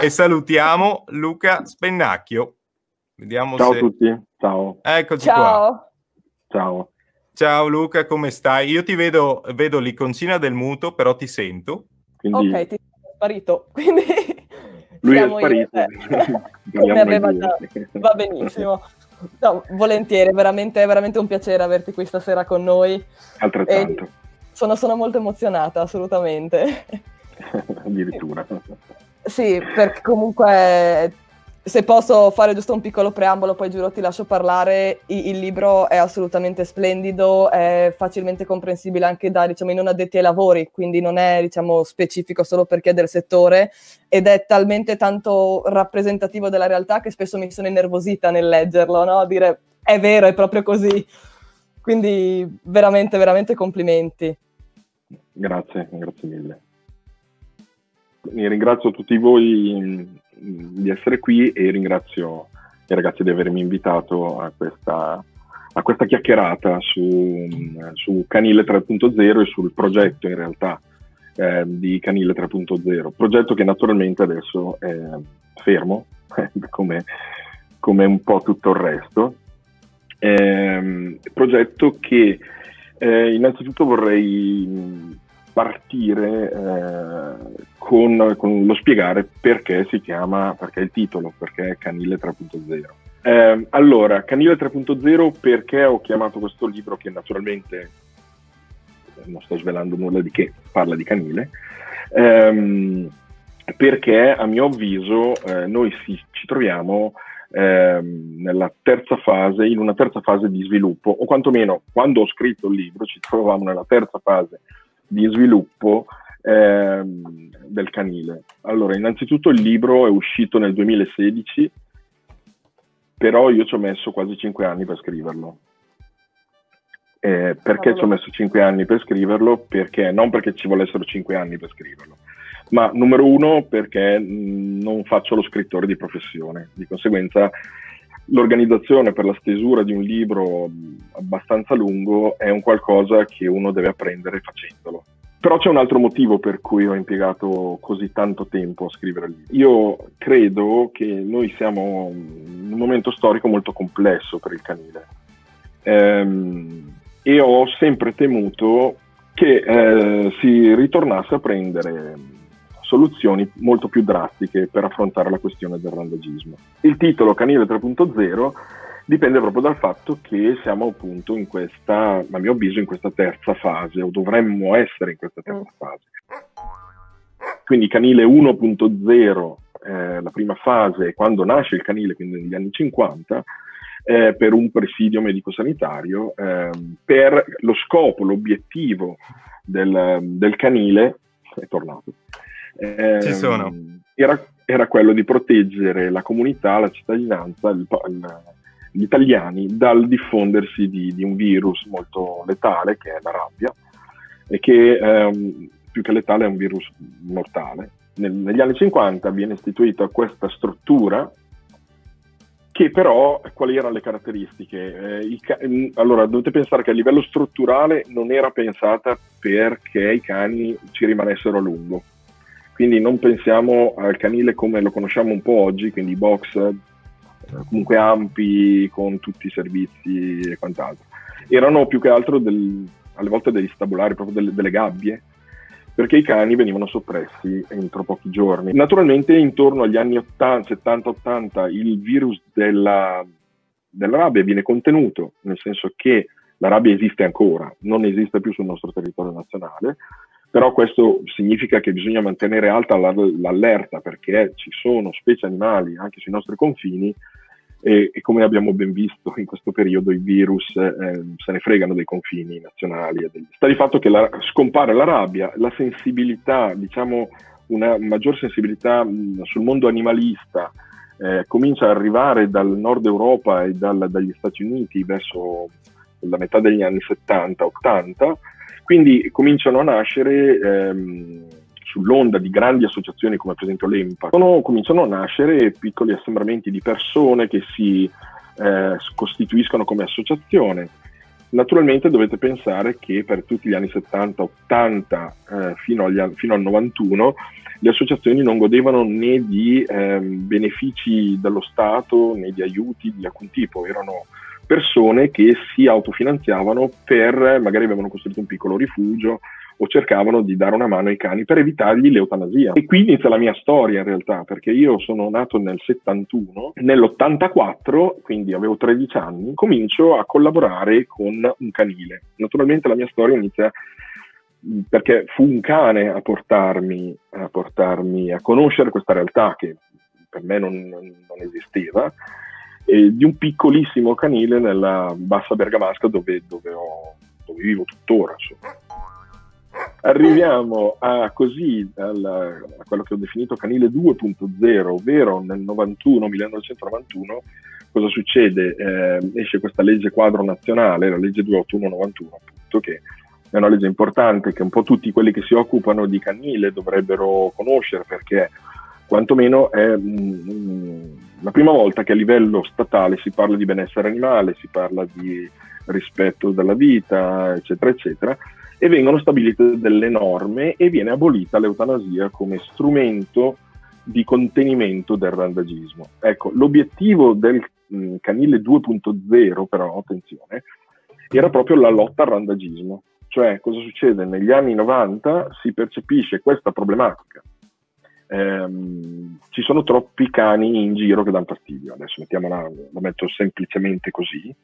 e salutiamo Luca Spennacchio. Vediamo Ciao se... a tutti, ciao. Eccoci Ciao. qua. Ciao. Ciao Luca, come stai? Io ti vedo, vedo l'iconcina del muto, però ti sento. Quindi... Ok, ti sei sparito, quindi... Lui è sparito. Va benissimo. No, volentieri, veramente, è veramente un piacere averti qui stasera con noi. Altrettanto. Sono, sono molto emozionata, assolutamente. Addirittura. Sì, perché comunque se posso fare giusto un piccolo preambolo, poi giuro ti lascio parlare. I- il libro è assolutamente splendido, è facilmente comprensibile anche da diciamo, i non addetti ai lavori, quindi non è diciamo, specifico solo per chi è del settore ed è talmente tanto rappresentativo della realtà che spesso mi sono innervosita nel leggerlo, no? dire è vero, è proprio così. Quindi veramente, veramente complimenti. Grazie, grazie mille. Ringrazio tutti voi di essere qui e ringrazio i ragazzi di avermi invitato a questa, a questa chiacchierata su, su, Canile 3.0 e sul progetto in realtà eh, di Canile 3.0, progetto che naturalmente adesso è fermo, come, come un po' tutto il resto. Eh, progetto che eh, innanzitutto vorrei partire eh, con, con, lo spiegare perché si chiama, perché è il titolo, perché è Canile 3.0. Eh, allora, Canile 3.0 perché ho chiamato questo libro che naturalmente non sto svelando nulla di che parla di canile, ehm, perché a mio avviso eh, noi si, ci troviamo ehm, nella terza fase, in una terza fase di sviluppo, o quantomeno quando ho scritto il libro ci trovavamo nella terza fase di sviluppo eh, del canile. Allora, innanzitutto il libro è uscito nel 2016, però io ci ho messo quasi cinque anni per scriverlo. Eh, perché ci ho messo cinque anni per scriverlo? Perché non perché ci volessero cinque anni per scriverlo, ma numero uno perché non faccio lo scrittore di professione, di conseguenza l'organizzazione per la stesura di un libro abbastanza lungo è un qualcosa che uno deve apprendere facendolo. Però c'è un altro motivo per cui ho impiegato così tanto tempo a scrivere il libro. Io credo che noi siamo in un momento storico molto complesso per il canile ehm, e ho sempre temuto che eh, si ritornasse a prendere soluzioni molto più drastiche per affrontare la questione del randagismo. Il titolo Canile 3.0 dipende proprio dal fatto che siamo appunto in questa, a mio avviso, in questa terza fase, o dovremmo essere in questa terza mm. fase. Quindi canile 1.0, eh, la prima fase, quando nasce il canile, quindi negli anni 50, eh, per un presidio medico-sanitario, eh, per lo scopo, l'obiettivo del, del canile, è tornato, Ehm, Ci sono. Era, era, quello di proteggere la comunità, la cittadinanza, il, il, gli italiani dal diffondersi di, di, un virus molto letale che è la rabbia e che ehm, più che letale è un virus mortale. Nel, negli anni 50 viene istituita questa struttura che però quali erano le caratteristiche? Eh, ca- allora dovete pensare che a livello strutturale non era pensata perché i cani ci rimanessero a lungo quindi non pensiamo al canile come lo conosciamo un po' oggi, quindi box eh, comunque ampi con tutti i servizi e quant'altro. Erano più che altro del, alle volte degli stabulari, proprio delle, delle gabbie, perché i cani venivano soppressi entro pochi giorni. Naturalmente intorno agli anni 70-80 il virus della, della rabbia viene contenuto, nel senso che la rabbia esiste ancora, non esiste più sul nostro territorio nazionale, però questo significa che bisogna mantenere alta l'allerta perché ci sono specie animali anche sui nostri confini e, e come abbiamo ben visto in questo periodo i virus eh, se ne fregano dei confini nazionali. Sta di fatto che la, scompare la rabbia, la sensibilità, diciamo una maggior sensibilità mh, sul mondo animalista eh, comincia ad arrivare dal nord Europa e dal, dagli Stati Uniti verso la metà degli anni 70-80 quindi cominciano a nascere ehm, sull'onda di grandi associazioni come per esempio l'EMPA, sono, cominciano a nascere piccoli assembramenti di persone che si eh, costituiscono come associazione. Naturalmente dovete pensare che per tutti gli anni 70, 80 eh, fino, agli, fino, al 91 le associazioni non godevano né di eh, benefici dallo Stato né di aiuti di alcun tipo, erano persone che si autofinanziavano per, magari avevano costruito un piccolo rifugio o cercavano di dare una mano ai cani per evitargli l'eutanasia. E qui inizia la mia storia in realtà, perché io sono nato nel 71, nell'84, quindi avevo 13 anni, comincio a collaborare con un canile. Naturalmente la mia storia inizia perché fu un cane a portarmi, a portarmi a conoscere questa realtà che per me non, non esisteva, di un piccolissimo canile nella bassa bergamasca dove, dove, ho, dove vivo tuttora. Insomma. Arriviamo a così al, a quello che ho definito canile 2.0, ovvero nel 91, 1991, cosa succede? Eh, esce questa legge quadro nazionale, la legge 28191, appunto, che è una legge importante che un po' tutti quelli che si occupano di canile dovrebbero conoscere perché quantomeno è mh, mm, la prima volta che a livello statale si parla di benessere animale, si parla di rispetto della vita, eccetera, eccetera, e vengono stabilite delle norme e viene abolita l'eutanasia come strumento di contenimento del randagismo. Ecco, l'obiettivo del mh, canile 2.0, però, attenzione, era proprio la lotta al randagismo. Cioè, cosa succede? Negli anni 90 si percepisce questa problematica. Ehm, ci sono troppi cani in giro che danno fastidio, adesso mettiamola, la metto semplicemente così.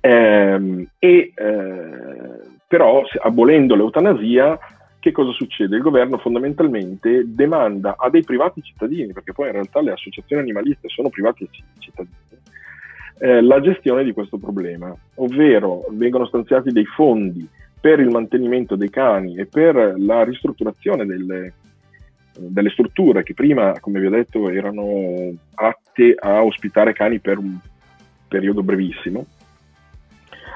Ehm, e, eh, però, abolendo l'eutanasia, che cosa succede? Il governo fondamentalmente demanda a dei privati cittadini, perché poi in realtà le associazioni animaliste sono privati cittadini, eh, la gestione di questo problema, ovvero vengono stanziati dei fondi per il mantenimento dei cani e per la ristrutturazione delle, delle strutture che prima, come vi ho detto, erano atte a ospitare cani per un periodo brevissimo.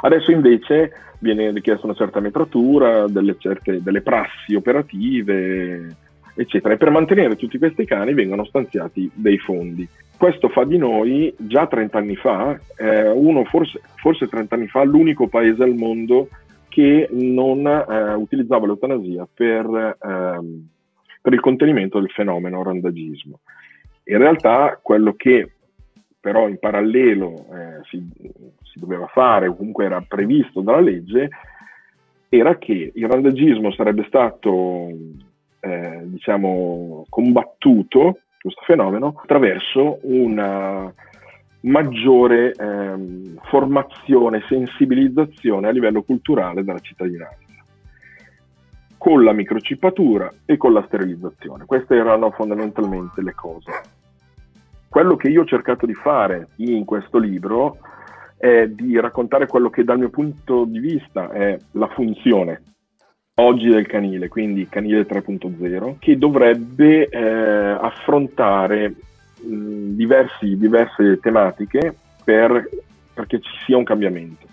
Adesso invece viene richiesta una certa metratura, delle, certe, delle prassi operative, eccetera. E per mantenere tutti questi cani vengono stanziati dei fondi. Questo fa di noi, già 30 anni fa, eh, uno forse, forse 30 anni fa, l'unico paese al mondo che non eh, utilizzava l'eutanasia per, ehm, per, il contenimento del fenomeno randagismo. In realtà quello che però in parallelo eh, si, si, doveva fare, o comunque era previsto dalla legge, era che il randagismo sarebbe stato eh, diciamo, combattuto questo fenomeno attraverso una maggiore ehm, formazione, sensibilizzazione a livello culturale della cittadinanza, con la microcippatura e con la sterilizzazione. Queste erano fondamentalmente le cose. Quello che io ho cercato di fare in questo libro è di raccontare quello che dal mio punto di vista è la funzione oggi del canile, quindi canile 3.0, che dovrebbe eh, affrontare mh, diversi, diverse tematiche per, perché ci sia un cambiamento.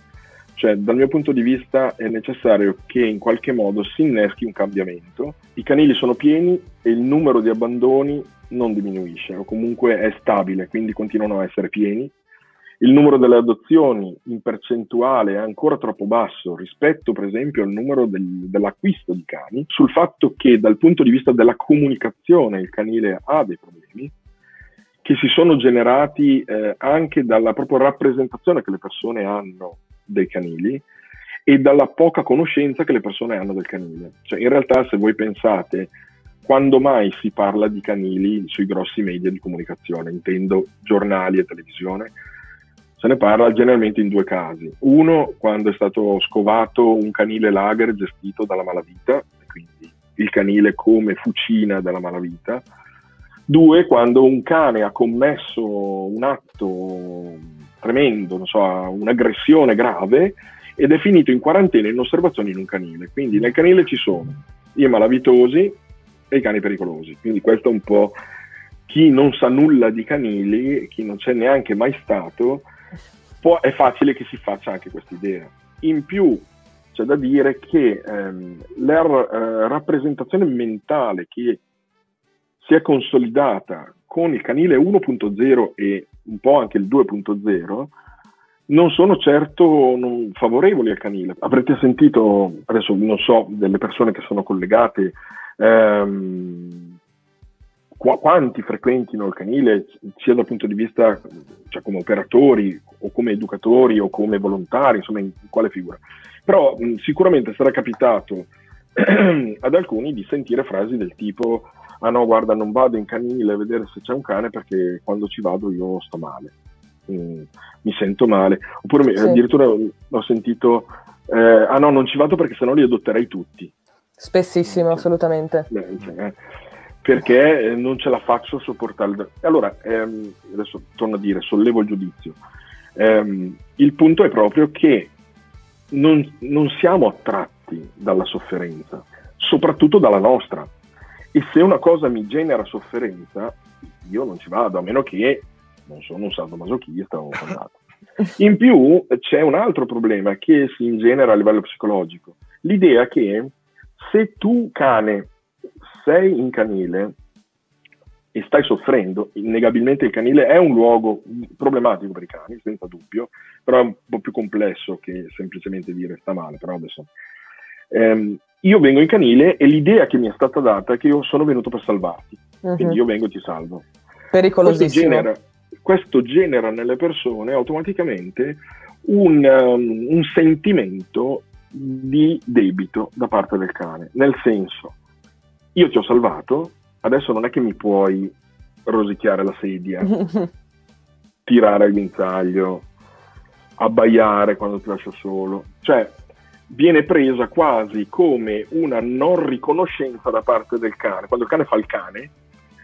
Cioè, dal mio punto di vista è necessario che in qualche modo si inneschi un cambiamento. I canili sono pieni e il numero di abbandoni non diminuisce, o comunque è stabile, quindi continuano a essere pieni il numero delle adozioni in percentuale è ancora troppo basso rispetto, per esempio, al numero del, dell'acquisto di cani, sul fatto che dal punto di vista della comunicazione il canile ha dei problemi, che si sono generati eh, anche dalla propria rappresentazione che le persone hanno dei canili e dalla poca conoscenza che le persone hanno del canile. Cioè, in realtà, se voi pensate, quando mai si parla di canili sui grossi media di comunicazione, intendo giornali e televisione, Se ne parla generalmente in due casi. Uno, quando è stato scovato un canile lager gestito dalla malavita, quindi il canile come fucina della malavita. Due, quando un cane ha commesso un atto tremendo, so, un'aggressione grave ed è finito in quarantena in osservazione in un canile. Quindi nel canile ci sono i malavitosi e i cani pericolosi. Quindi questo è un po' chi non sa nulla di canili, chi non c'è neanche mai stato, può, è facile che si faccia anche questa idea. In più c'è da dire che ehm, la eh, rappresentazione mentale che si è consolidata con il canile 1.0 e un po' anche il 2.0 non sono certo non favorevoli al canile. Avrete sentito, adesso non so, delle persone che sono collegate, ehm, qu- quanti frequentino il canile, sia dal punto di vista cioè come operatori o come educatori o come volontari, insomma in quale figura. Però mh, sicuramente sarà capitato ad alcuni di sentire frasi del tipo ah no guarda non vado in canile a vedere se c'è un cane perché quando ci vado io sto male. Mm, mi sento male. Oppure sì. addirittura ho sentito eh, ah no non ci vado perché sennò li adotterei tutti. Spessissimo assolutamente. Beh, cioè, eh, perché eh, non ce la faccio a sopportare allora ehm, adesso torno a dire sollevo il giudizio. Ehm, il punto è proprio che non, non siamo attratti dalla sofferenza soprattutto dalla nostra e se una cosa mi genera sofferenza, io non ci vado, a meno che non sono un sadomasochista o quant'altro. In più c'è un altro problema che si ingenera a livello psicologico. L'idea che se tu cane sei in canile e stai soffrendo, innegabilmente il canile è un luogo problematico per i cani, senza dubbio, però è un po' più complesso che semplicemente dire sta male, però adesso... Ehm, io vengo in canile e l'idea che mi è stata data è che io sono venuto per salvarti, uh-huh. quindi io vengo e ti salvo. Pericolosissimo. Questo genera, questo genera nelle persone automaticamente un, um, un sentimento di debito da parte del cane, nel senso, io ti ho salvato, adesso non è che mi puoi rosicchiare la sedia, tirare il guinzaglio, abbaiare quando ti lascio solo, cioè viene presa quasi come una non riconoscenza da parte del cane. Quando il cane fa il cane,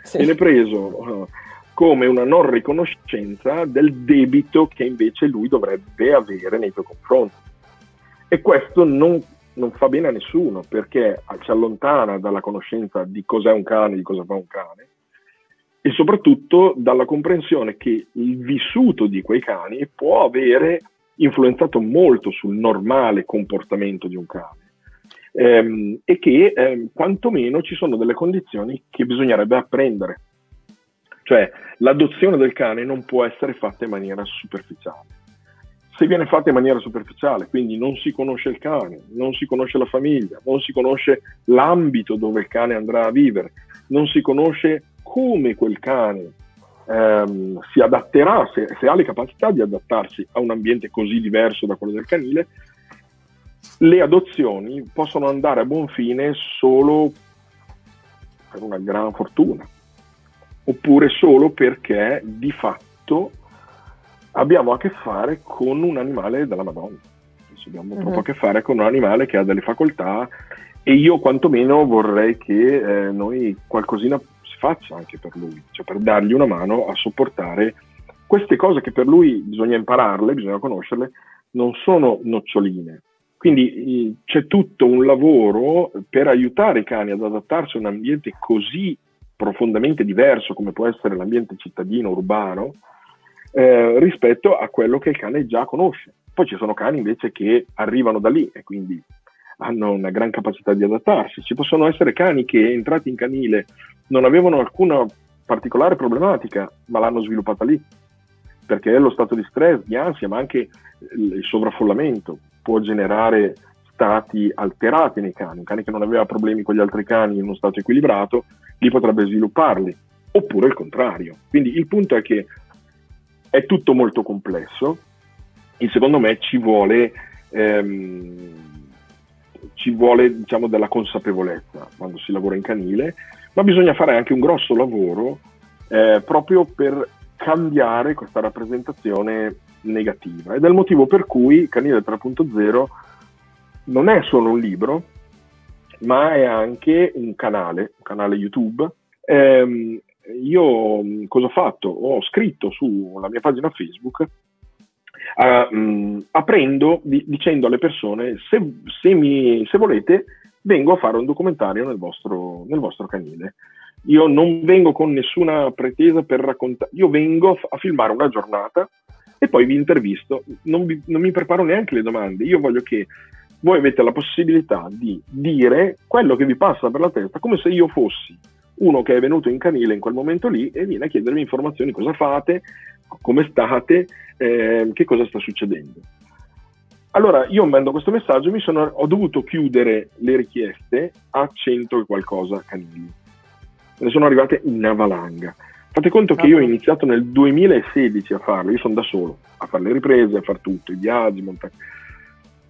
sì. viene preso uh, come una non riconoscenza del debito che invece lui dovrebbe avere nei tuoi confronti. E questo non, non fa bene a nessuno perché ci allontana dalla conoscenza di cos'è un cane, di cosa fa un cane e soprattutto dalla comprensione che il vissuto di quei cani può avere influenzato molto sul normale comportamento di un cane ehm, e che ehm, quantomeno ci sono delle condizioni che bisognerebbe apprendere. Cioè l'adozione del cane non può essere fatta in maniera superficiale. Se viene fatta in maniera superficiale, quindi non si conosce il cane, non si conosce la famiglia, non si conosce l'ambito dove il cane andrà a vivere, non si conosce come quel cane ehm, si adatterà, se, se ha le capacità di adattarsi a un ambiente così diverso da quello del canile, le adozioni possono andare a buon fine solo per una gran fortuna, oppure solo perché di fatto abbiamo a che fare con un animale della Madonna. Abbiamo uh-huh. proprio a che fare con un animale che ha delle facoltà e io quantomeno vorrei che eh, noi qualcosina faccia anche per lui, cioè per dargli una mano a sopportare queste cose che per lui bisogna impararle, bisogna conoscerle, non sono noccioline. Quindi c'è tutto un lavoro per aiutare i cani ad adattarsi a un ambiente così profondamente diverso come può essere l'ambiente cittadino, urbano, eh, rispetto a quello che il cane già conosce. Poi ci sono cani invece che arrivano da lì e quindi hanno una gran capacità di adattarsi. Ci possono essere cani che entrati in canile non avevano alcuna particolare problematica, ma l'hanno sviluppata lì, perché lo stato di stress, di ansia, ma anche il sovraffollamento può generare stati alterati nei cani. Un cane che non aveva problemi con gli altri cani in uno stato equilibrato, li potrebbe svilupparli, oppure il contrario. Quindi il punto è che è tutto molto complesso e secondo me ci vuole, ehm, ci vuole diciamo, della consapevolezza quando si lavora in canile ma bisogna fare anche un grosso lavoro eh, proprio per cambiare questa rappresentazione negativa ed è il motivo per cui Canile 3.0 non è solo un libro ma è anche un canale, un canale YouTube. Eh, io cosa ho fatto? Ho scritto sulla mia pagina Facebook uh, aprendo, di, dicendo alle persone se, se, mi, se volete vengo a fare un documentario nel vostro, nel vostro canile. Io non vengo con nessuna pretesa per raccontare, io vengo a filmare una giornata e poi vi intervisto, non, vi, non mi preparo neanche le domande, io voglio che voi avete la possibilità di dire quello che vi passa per la testa, come se io fossi uno che è venuto in canile in quel momento lì e viene a chiedermi informazioni, cosa fate, come state, eh, che cosa sta succedendo. Allora, io mando questo messaggio e sono, ho dovuto chiudere le richieste a 100 e qualcosa canili. Ne sono arrivate in valanga. Fate conto che io ho iniziato nel 2016 a farlo, io sono da solo, a fare le riprese, a fare tutto, i viaggi, montaggi.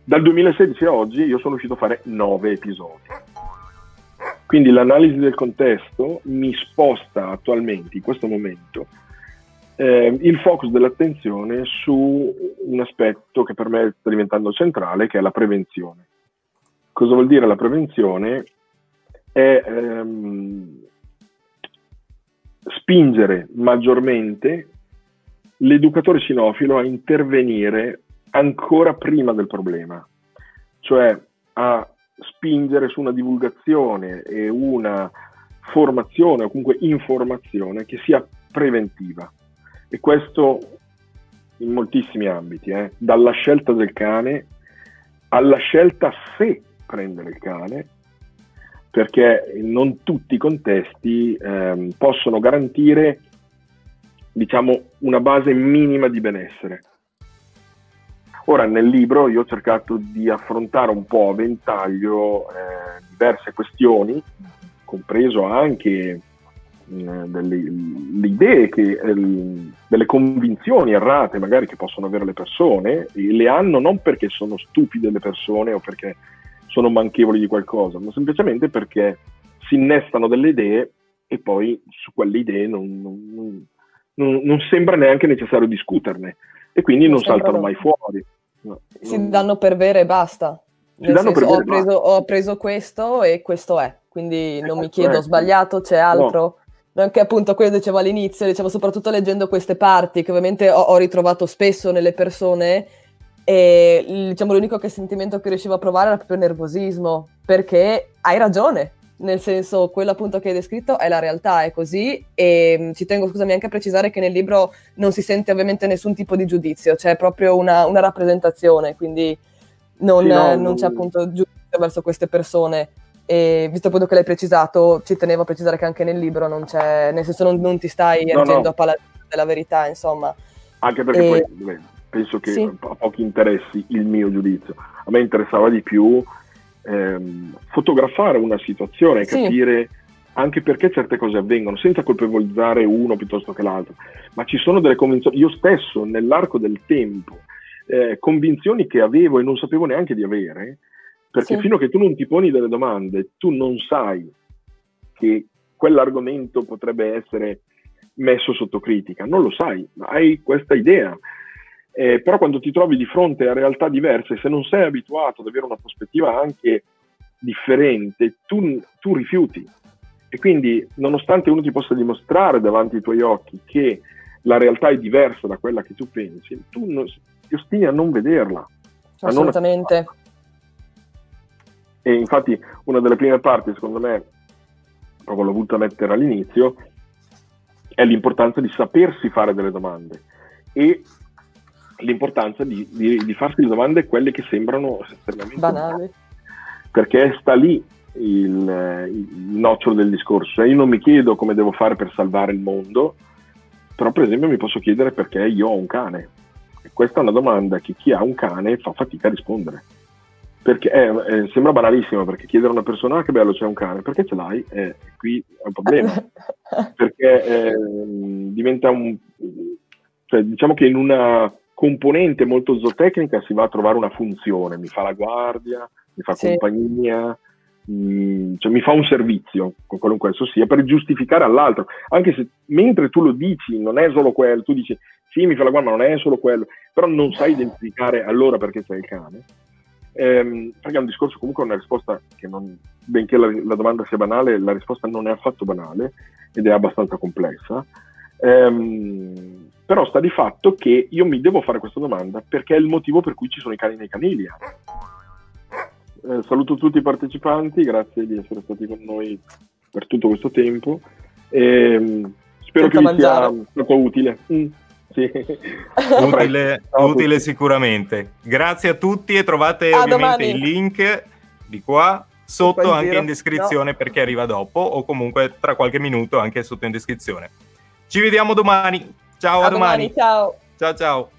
Dal 2016 a oggi io sono riuscito a fare 9 episodi. Quindi l'analisi del contesto mi sposta attualmente, in questo momento, eh, il focus dell'attenzione su un aspetto che per me sta diventando centrale, che è la prevenzione. Cosa vuol dire la prevenzione? È ehm, spingere maggiormente l'educatore sinofilo a intervenire ancora prima del problema, cioè a spingere su una divulgazione e una formazione o comunque informazione che sia preventiva. E questo in moltissimi ambiti, eh? dalla scelta del cane alla scelta se prendere il cane, perché non tutti i contesti ehm, possono garantire diciamo, una base minima di benessere. Ora nel libro io ho cercato di affrontare un po' a ventaglio eh, diverse questioni, compreso anche delle le idee, che, eh, delle convinzioni errate magari che possono avere le persone, e le hanno non perché sono stupide le persone o perché sono manchevoli di qualcosa, ma semplicemente perché si innestano delle idee e poi su quelle idee non, non, non, non sembra neanche necessario discuterne e quindi non, saltano mai fuori. No, si non... danno per vere e basta. Nel senso, ho, preso, ho, preso, questo e questo è, quindi eh, non mi chiedo, ho sbagliato, c'è altro. Anche appunto quello dicevo all'inizio, dicevo soprattutto leggendo queste parti che ovviamente ho, ho ritrovato spesso nelle persone e diciamo l'unico che sentimento che riuscivo a provare era proprio nervosismo, perché hai ragione, nel senso quello appunto che hai descritto è la realtà, è così e mm, ci tengo scusami anche a precisare che nel libro non si sente ovviamente nessun tipo di giudizio, c'è proprio una, una rappresentazione, quindi non, sì, no, non c'è appunto giudizio verso queste persone e visto appunto che l'hai precisato ci tenevo a precisare che anche nel libro non c'è, nel senso non, non ti stai no, ergendo no. a paladino della verità insomma. Anche perché e... poi penso che sì. a pochi interessi il mio giudizio, a me interessava di più ehm, fotografare una situazione sì. capire anche perché certe cose avvengono, senza colpevolizzare uno piuttosto che l'altro, ma ci sono delle convinzioni, io stesso nell'arco del tempo, eh, convinzioni che avevo e non sapevo neanche di avere, perché sì. fino a che tu non ti poni delle domande, tu non sai che quell'argomento potrebbe essere messo sotto critica, non lo sai, hai questa idea. Eh, però quando ti trovi di fronte a realtà diverse, se non sei abituato ad avere una prospettiva anche differente, tu, tu rifiuti. E quindi, nonostante uno ti possa dimostrare davanti ai tuoi occhi che la realtà è diversa da quella che tu pensi, tu non, ti ostini a non vederla. Assolutamente. Non... E infatti una delle prime parti, secondo me, proprio l'ho voluta mettere all'inizio, è l'importanza di sapersi fare delle domande e l'importanza di, di, di, farsi le domande quelle che sembrano estremamente banali. Perché sta lì il, il nocciolo del discorso. Io non mi chiedo come devo fare per salvare il mondo, però per esempio mi posso chiedere perché io ho un cane. E questa è una domanda che chi ha un cane fa fatica a rispondere. Perché eh, eh, sembra banalissimo perché chiedere a una persona ah, che bello c'è un cane, perché ce l'hai? Eh, qui è un problema. perché eh, diventa un... Cioè, diciamo che in una componente molto zootecnica si va a trovare una funzione, mi fa la guardia, mi fa sì. compagnia, mh, mm, cioè mi fa un servizio, qualunque esso sia, per giustificare all'altro, anche se mentre tu lo dici non è solo quello, tu dici sì mi fa la guardia ma non è solo quello, però non sai identificare allora perché sei il cane. Ehm, perché è un discorso comunque una risposta che non, benché la, la, domanda sia banale, la risposta non è affatto banale ed è abbastanza complessa. Ehm, però sta di fatto che io mi devo fare questa domanda perché è il motivo per cui ci sono i cani nei canilia. Eh, saluto tutti i partecipanti, grazie di essere stati con noi per tutto questo tempo. Ehm, spero Senza che mangiare. vi sia stato utile. Mm, sì. utile, utile sicuramente. Grazie a tutti e trovate a ovviamente domani. il link di qua sotto anche in descrizione no. perché arriva dopo o comunque tra qualche minuto anche sotto in descrizione. Ci vediamo domani. Ciao, a, a domani. domani. Ciao. Ciao ciao.